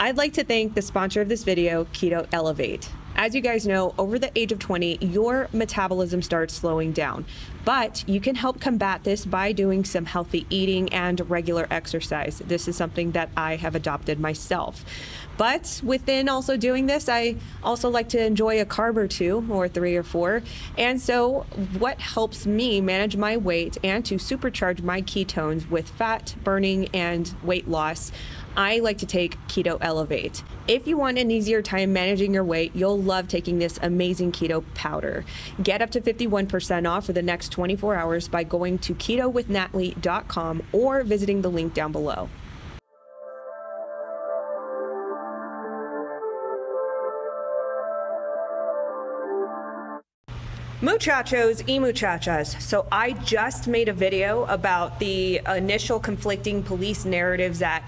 I'd like to thank the sponsor of this video, Keto Elevate. As you guys know, over the age of 20, your metabolism starts slowing down. But you can help combat this by doing some healthy eating and regular exercise. This is something that I have adopted myself. But within also doing this, I also like to enjoy a carb or two, or three or four. And so, what helps me manage my weight and to supercharge my ketones with fat burning and weight loss I like to take Keto Elevate. If you want an easier time managing your weight, you'll love taking this amazing keto powder. Get up to 51% off for the next 24 hours by going to ketowithnatly.com or visiting the link down below. Muchachos y muchachas. So I just made a video about the initial conflicting police narratives that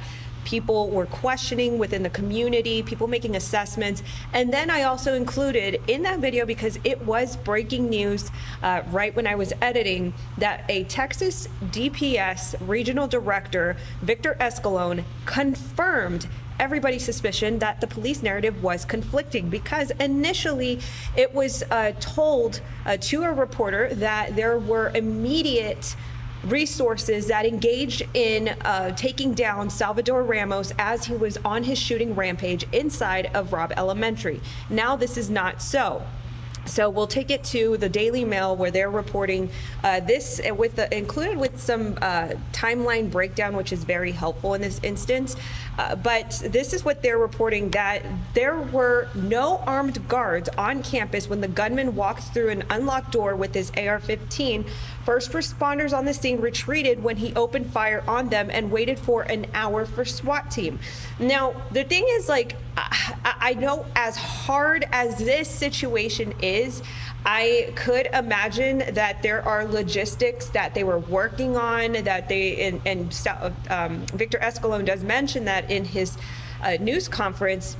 people were questioning within the community, people making assessments. And then I also included in that video, because it was breaking news uh, right when I was editing, that a Texas DPS regional director, Victor Escalon, confirmed everybody's suspicion that the police narrative was conflicting because initially it was uh, told uh, to a reporter that there were immediate resources that engaged in uh, taking down Salvador Ramos as he was on his shooting rampage inside of Robb Elementary. Now, this is not so. So we'll take it to the Daily Mail where they're reporting uh, this with the, included with some uh, timeline breakdown, which is very helpful in this instance. Uh, but this is what they're reporting that there were no armed guards on campus when the gunman walked through an unlocked door with his AR-15. First responders on the scene retreated when he opened fire on them and waited for an hour for SWAT team. Now the thing is, like, I, I know as hard as this situation is. I could imagine that there are logistics that they were working on, that they, and, and um, Victor Escalon does mention that in his uh, news conference.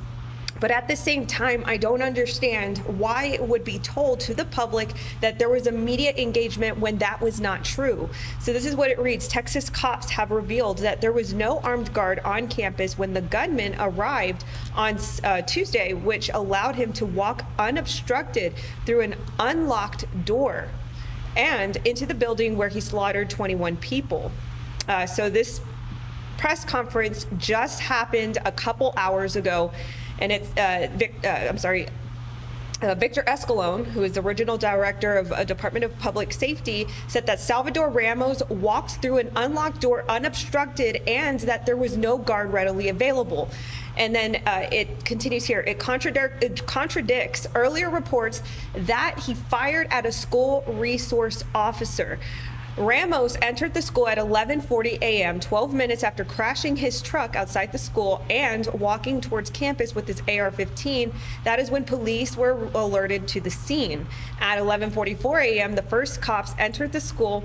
But at the same time, I don't understand why it would be told to the public that there was immediate engagement when that was not true. So this is what it reads. Texas cops have revealed that there was no armed guard on campus when the gunman arrived on uh, Tuesday, which allowed him to walk unobstructed through an unlocked door and into the building where he slaughtered 21 people. Uh, so this press conference just happened a couple hours ago and it's uh, Vic, uh, I'm sorry. Uh, Victor Escalon, who is the original director of uh, Department of Public Safety, said that Salvador Ramos walked through an unlocked door unobstructed and that there was no guard readily available. And then uh, it continues here. It, contradic it, contradicts earlier reports that he fired at a school resource officer. Ramos entered the school at 11:40 a.m., 12 minutes after crashing his truck outside the school and walking towards campus with his AR-15. That is when police were alerted to the scene. At 11:44 a.m., the first cops entered the school.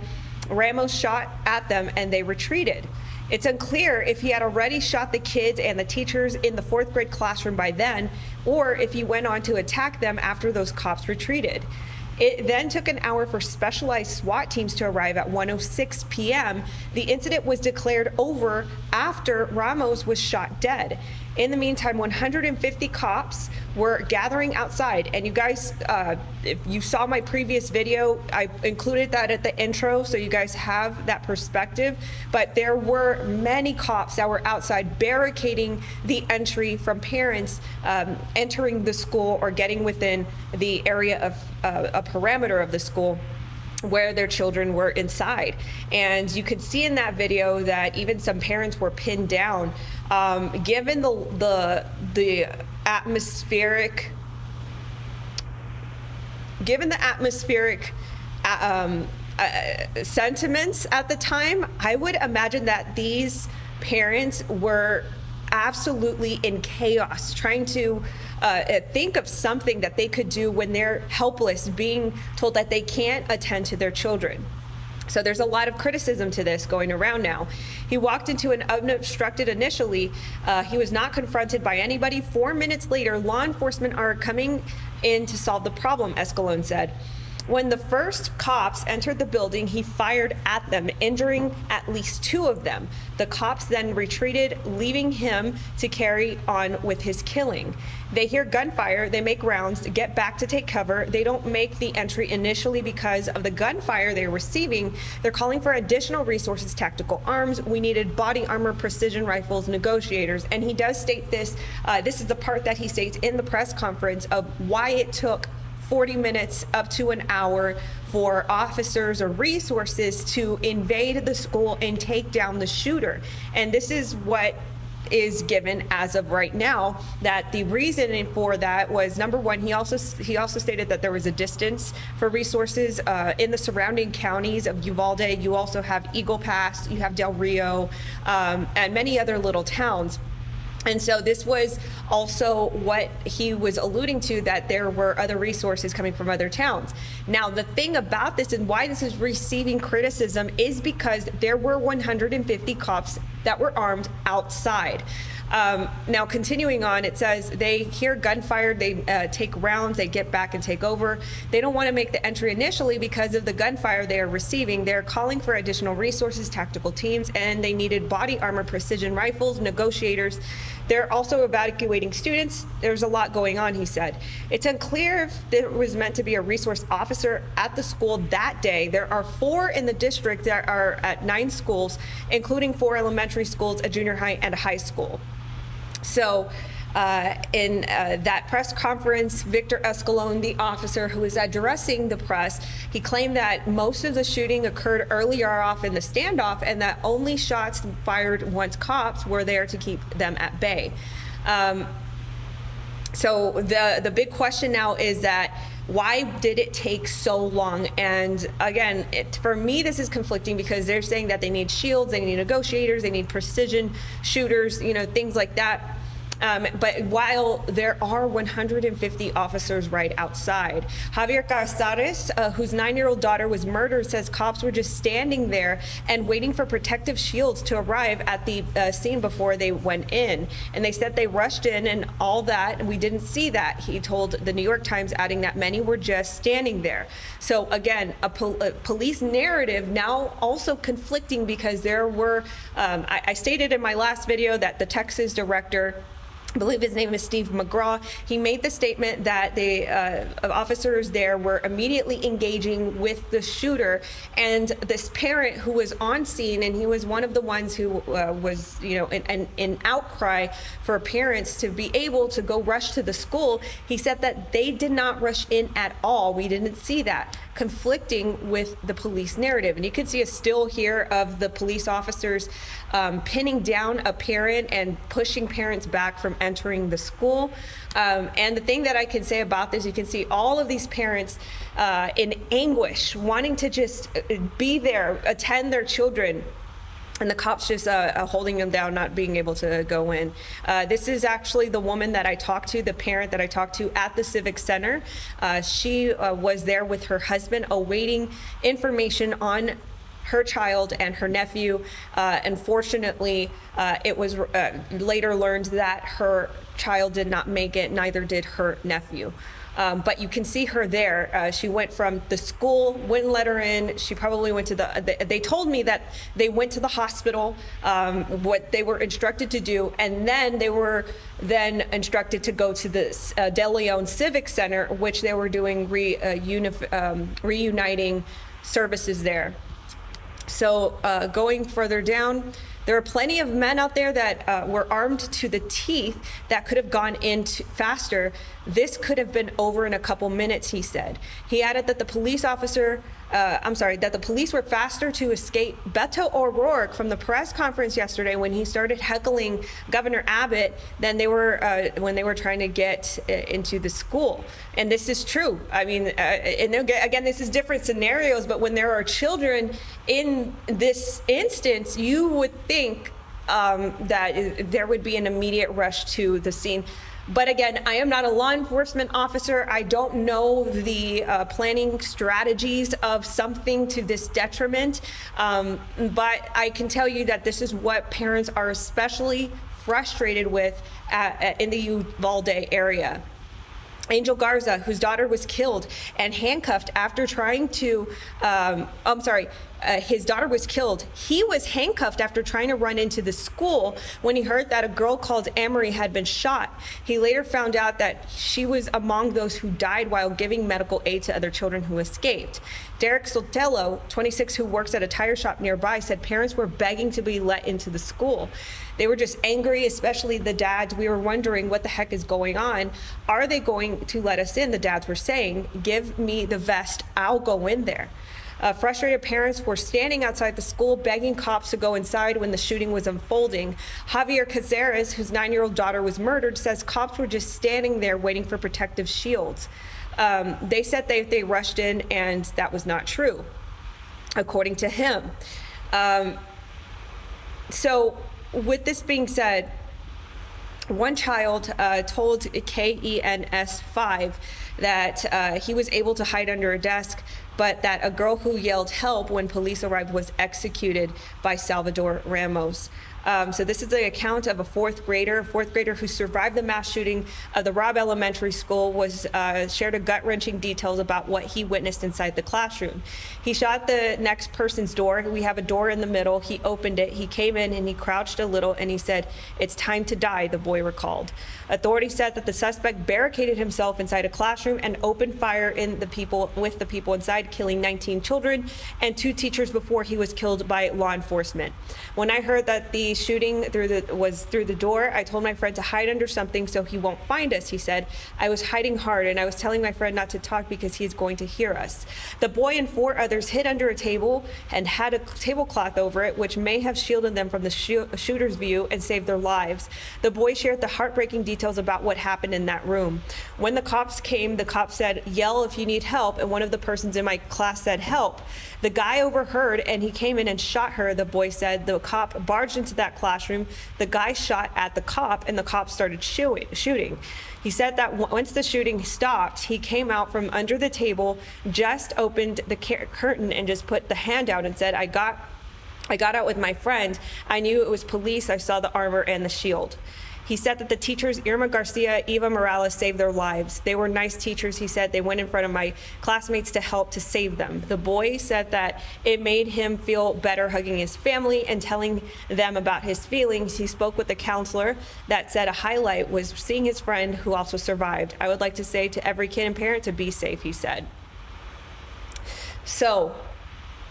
Ramos shot at them and they retreated. It's unclear if he had already shot the kids and the teachers in the fourth grade classroom by then, or if he went on to attack them after those cops retreated. It then took an hour for specialized SWAT teams to arrive at 1:06 p.m. The incident was declared over after Ramos was shot dead. In the meantime, 150 cops were gathering outside. And you guys, uh, if you saw my previous video, I included that at the intro so you guys have that perspective. But there were many cops that were outside barricading the entry from parents um, entering the school or getting within the area of uh, a parameter of the school where their children were inside. And you could see in that video that even some parents were pinned down. Um, given the, the, the atmospheric, given the atmospheric um, uh, sentiments at the time, I would imagine that these parents were absolutely in chaos, trying to uh, uh, think of something that they could do when they're helpless, being told that they can't attend to their children. So there's a lot of criticism to this going around now. He walked into an unobstructed initially. Uh, he was not confronted by anybody. Four minutes later, law enforcement are coming in to solve the problem, Escalon said. When the first cops entered the building, he fired at them, injuring at least two of them. The cops then retreated, leaving him to carry on with his killing. They hear gunfire, they make rounds, get back to take cover. They don't make the entry initially because of the gunfire they're receiving. They're calling for additional resources, tactical arms. We needed body armor, precision rifles, negotiators. And he does state this. Uh, this is the part that he states in the press conference of why it took 40 minutes up to an hour for officers or resources to invade the school and take down the shooter. And this is what is given as of right now that the reasoning for that was number one he also he also stated that there was a distance for resources uh, in the surrounding counties of Uvalde you also have Eagle Pass you have Del Rio um, and many other little towns and so this was also what he was alluding to that there were other resources coming from other towns. Now, the thing about this and why this is receiving criticism is because there were 150 cops that were armed outside. Um, now, continuing on, it says they hear gunfire, they uh, take rounds, they get back and take over. They don't want to make the entry initially because of the gunfire they are receiving. They're calling for additional resources, tactical teams, and they needed body armor, precision rifles, negotiators. They're also evacuating students. There's a lot going on, he said. It's unclear if there was meant to be a resource officer at the school that day. There are four in the district that are at nine schools, including four elementary schools, a junior high, and a high school. So, uh, in uh, that press conference, Victor Escalon, the officer who was addressing the press, he claimed that most of the shooting occurred earlier off in the standoff and that only shots fired once cops were there to keep them at bay. Um, so the the big question now is that why did it take so long? And again, it, for me, this is conflicting because they're saying that they need shields, they need negotiators, they need precision shooters, you know, things like that. Um, but while there are 150 officers right outside, Javier Cazares, uh, whose nine-year-old daughter was murdered, says cops were just standing there and waiting for protective shields to arrive at the uh, scene before they went in. And they said they rushed in and all that, and we didn't see that. He told the New York Times, adding that many were just standing there. So again, a, pol a police narrative now also conflicting because there were, um, I, I stated in my last video that the Texas director I believe his name is Steve McCraw. He made the statement that the uh, officers there were immediately engaging with the shooter, and this parent who was on scene, and he was one of the ones who uh, was, you know, an, an outcry for parents to be able to go rush to the school. He said that they did not rush in at all. We didn't see that conflicting with the police narrative. And you can see a still here of the police officers um, pinning down a parent and pushing parents back from entering the school. Um, and the thing that I can say about this, you can see all of these parents uh, in anguish, wanting to just uh, be there, attend their children and the cops just uh, uh, holding them down, not being able to go in. Uh, this is actually the woman that I talked to, the parent that I talked to at the Civic Center. Uh, she uh, was there with her husband awaiting information on her child and her nephew. Uh, unfortunately, it was later learned that her child did not make it, neither did her nephew. Um, but you can see her there. Uh, she went from the school, wouldn't let her in. She probably went to the, they told me that they went to the hospital, um, what they were instructed to do, and then they were then instructed to go to the uh, De Leon Civic Center, which they were doing re, uh, um, reuniting services there. So uh, going further down, there are plenty of men out there that uh, were armed to the teeth that could have gone in faster. This could have been over in a couple minutes, he said. He added that the police officer uh, I'm sorry, that the police were faster to escape Beto O'Rourke from the press conference yesterday when he started heckling Governor Abbott than they were uh, when they were trying to get uh, into the school. And this is true. I mean, uh, and again, this is different scenarios, but when there are children in this instance, you would think um, that there would be an immediate rush to the scene. But again, I am not a law enforcement officer. I don't know the uh, planning strategies of something to this detriment. Um, but I can tell you that this is what parents are especially frustrated with in the Uvalde area. Angel Garza, whose daughter was killed and handcuffed after trying to, um, I'm sorry, uh, his daughter was killed. He was handcuffed after trying to run into the school when he heard that a girl called Amerie had been shot. He later found out that she was among those who died while giving medical aid to other children who escaped. Derek Sotelo, 26, who works at a tire shop nearby, said parents were begging to be let into the school. They were just angry, especially the dads. We were wondering what the heck is going on. Are they going to let us in? The dads were saying, Give me the vest, I'll go in there. Uh, frustrated parents were standing outside the school begging cops to go inside when the shooting was unfolding. Javier Cazares, whose nine year old daughter was murdered, says cops were just standing there waiting for protective shields. Um, they said they, they rushed in, and that was not true, according to him. Um, so, with this being said, one child uh, told KENS5 that uh, he was able to hide under a desk, but that a girl who yelled help when police arrived was executed by Salvador Ramos. Um, so this is the account of a fourth grader, a fourth grader who survived the mass shooting of the Robb Elementary School was uh, shared a gut-wrenching details about what he witnessed inside the classroom. He shot the next person's door. We have a door in the middle. He opened it. He came in and he crouched a little and he said, "It's time to die." The boy recalled. Authorities said that the suspect barricaded himself inside a classroom and opened fire in the people with the people inside, killing 19 children and two teachers before he was killed by law enforcement. When I heard that the shooting through the was through the door. I told my friend to hide under something so he won't find us. He said, I was hiding hard and I was telling my friend not to talk because he's going to hear us. The boy and four others hid under a table and had a tablecloth over it, which may have shielded them from the shooter's view and saved their lives. The boy shared the heartbreaking details about what happened in that room. When the cops came, the cops said, Yell if you need help. And one of the persons in my class said, Help. The guy overheard and he came in and shot her, the boy said. The cop barged into that classroom. The guy shot at the cop and the cop started shooting. He said that once the shooting stopped, he came out from under the table, just opened the curtain and just put the hand out and said, I got I got out with my friend. I knew it was police. I saw the armor and the shield. He said that the teachers, Irma Garcia, Eva Mireles, saved their lives. They were nice teachers, he said. They went in front of my classmates to help to save them. The boy said that it made him feel better hugging his family and telling them about his feelings. He spoke with the counselor that said a highlight was seeing his friend who also survived. I would like to say to every kid and parent to be safe, he said. So,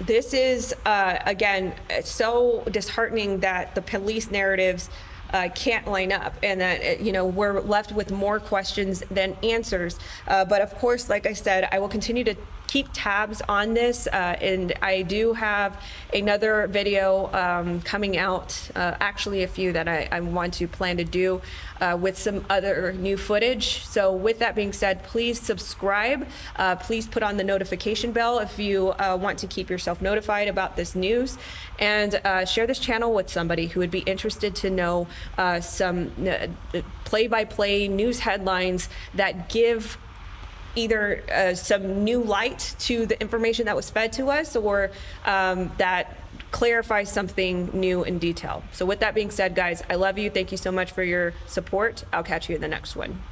this is, uh, again, so disheartening that the police narratives uh, can't line up and that, uh, you know, we're left with more questions than answers. Uh, but of course, like I said, I will continue to keep tabs on this. Uh, and I do have another video um, coming out, uh, actually a few that I, I, want to plan to do uh, with some other new footage. So with that being said, please subscribe. Uh, please put on the notification bell if you uh, want to keep yourself notified about this news. And uh, share this channel with somebody who would be interested to know some play-by-play -play news headlines that give either uh, some new light to the information that was fed to us or um, that clarifies something new in detail. So with that being said, guys, I love you. Thank you so much for your support. I'll catch you in the next one.